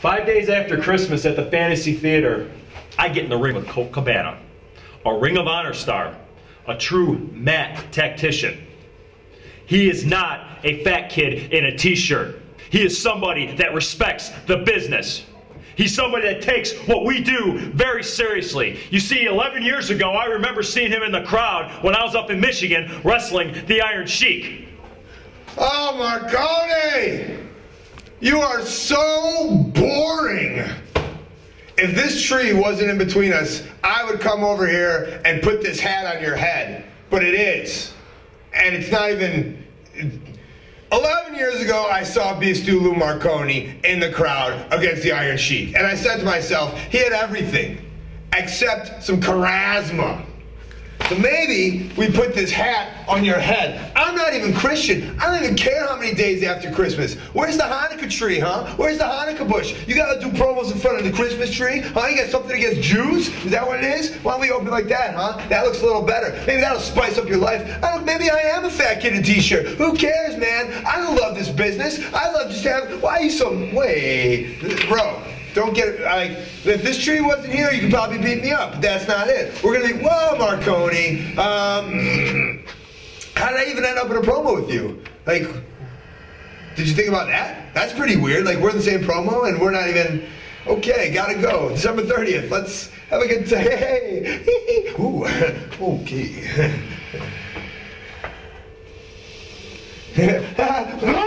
Five days after Christmas at the Phantasy Theater, I get in the ring with Colt Cabana, a Ring of Honor star, a true mat tactician. He is not a fat kid in a t shirt. He is somebody that respects the business. He's somebody that takes what we do very seriously. You see, 11 years ago, I remember seeing him in the crowd when I was up in Michigan wrestling the Iron Sheik. Oh, Marconi! You are so boring. If this tree wasn't in between us, I would come over here and put this hat on your head. But it is. And it's not even. 11 years ago, I saw Beast Lou Marconi in the crowd against the Iron Sheik. And I said to myself, he had everything except some charisma. So maybe we put this hat on your head. I'm not even Christian. I don't even care how many days after Christmas. Where's the Hanukkah tree, huh? Where's the Hanukkah bush? You gotta do promos in front of the Christmas tree? Huh? You got something against Jews? Is that what it is? Why don't we open like that, huh? That looks a little better. Maybe that'll spice up your life. I don't, maybe I am a fat kid in a t-shirt. Who cares, man? I love this business. I love just having, why are you so, wait, bro. Don't get like if this tree wasn't here, you could probably beat me up. But that's not it. We're gonna be whoa, Marconi. Um, how did I even end up in a promo with you? Like, did you think about that? That's pretty weird. Like we're in the same promo and we're not even. Okay, gotta go. December thirtieth. Let's have a good day. Ooh, okay.